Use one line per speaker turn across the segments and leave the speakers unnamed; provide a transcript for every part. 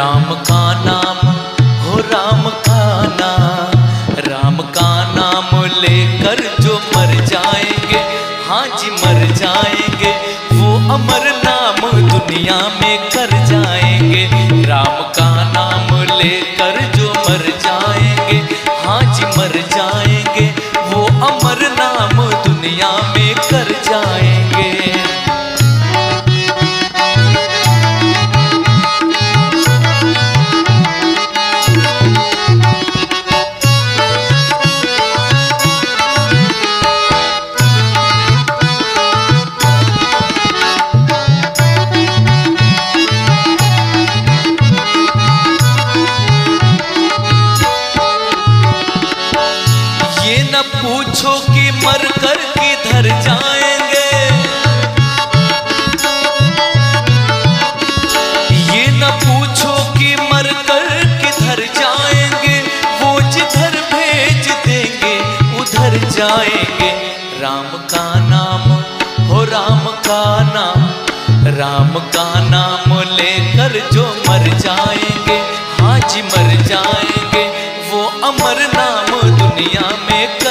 राम का नाम, हो राम का नाम। राम का नाम लेकर जो मर जाएँगे हाँ जी मर जाएँगे, वो अमर नाम दुनिया में कर जाएँगे। राम का नाम लेकर जो मर जाएँगे हाँ जी मर जाएँगे जाएँगे। राम का नाम, हो राम का नाम। राम का नाम लेकर जो मर जाएँगे हाजी मर जाएँगे। वो अमर नाम दुनिया में कर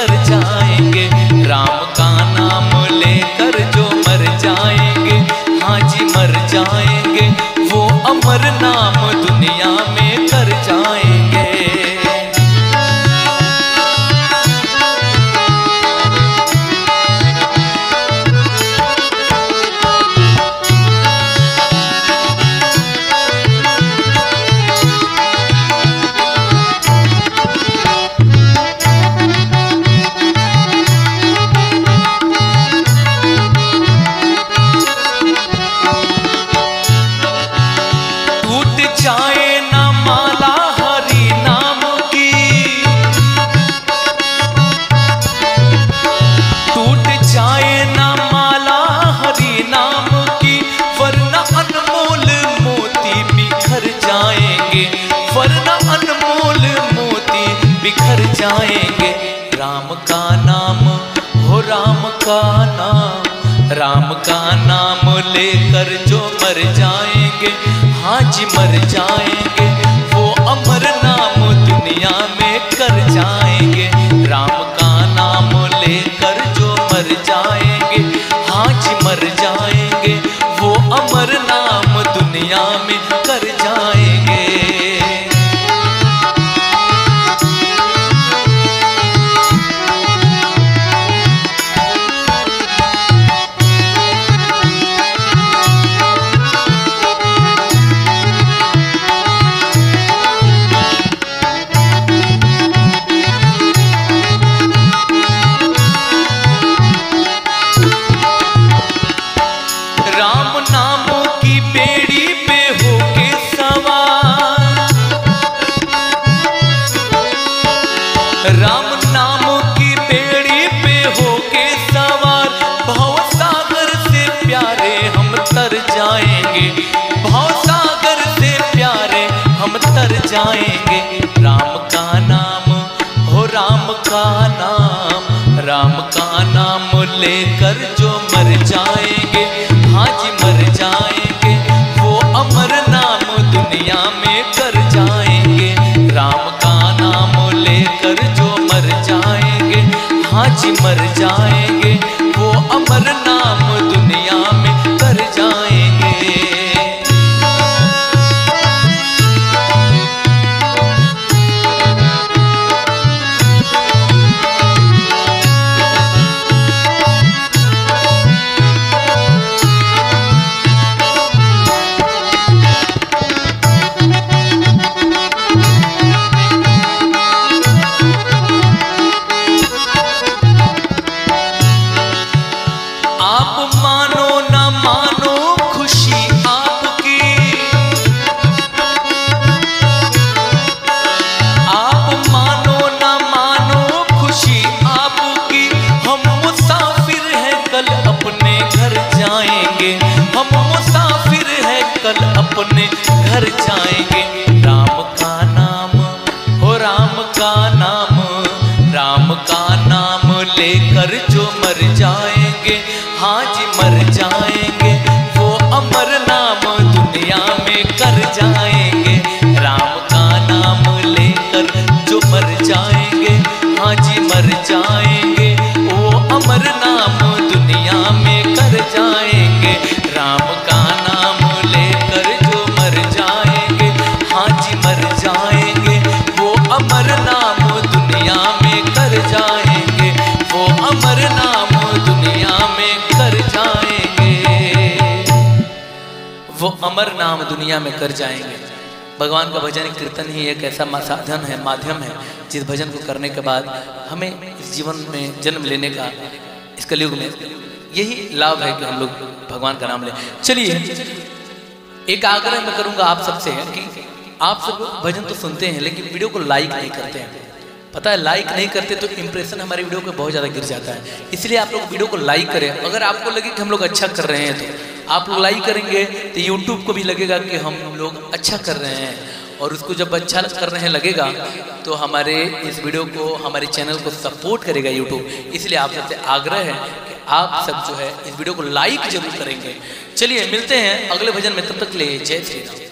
बिखर जाएँगे। राम का नाम, हो राम का नाम। राम का नाम लेकर जो मर जाएँगे हाँ जी मर जाएँगे। वो अमर नाम दुनिया में कर जाएँगे। राम का नाम लेकर जो मर जाएँगे हाँ जी मर जाएँगे। जाएँगे। राम का नाम हो राम का नाम राम का नाम लेकर अपने घर जाएँगे। राम का नाम हो राम का नाम, राम का नाम लेकर जो मर जाएँगे हाँ जी मर जाएँगे। वो अमर नाम दुनिया में कर जाएँगे अमर नाम दुनिया में कर जाएँगे। भगवान का भजन कीर्तन ही एक ऐसा साधन है, माध्यम है, जिस भजन को करने के बाद हमें इस जीवन में जन्म लेने का, इस कलयुग में यही लाभ है कि हम लोग भगवान का नाम लें। चलिए, एक आग्रह मैं करूँगा आप सबसे कि आप सब भजन तो सुनते हैं, लेकिन वीडियो को लाइक नहीं करते हैं। पता है लाइक नहीं करते तो इंप्रेशन हमारे वीडियो को बहुत ज़्यादा गिर जाता है। इसलिए आप लोग वीडियो को लाइक करें। अगर आपको लगे कि हम लोग अच्छा कर रहे हैं तो आप लोग लाइक करेंगे तो यूट्यूब को भी लगेगा कि हम लोग अच्छा कर रहे हैं। और उसको जब अच्छा कर रहे हैं लगेगा तो हमारे इस वीडियो को, हमारे चैनल को सपोर्ट करेगा यूट्यूब इसलिए आप सबसे आग्रह है कि आप सब जो है इस वीडियो को लाइक ज़रूर करेंगे। चलिए, मिलते हैं अगले भजन में। तब तक ले जय श्री राम।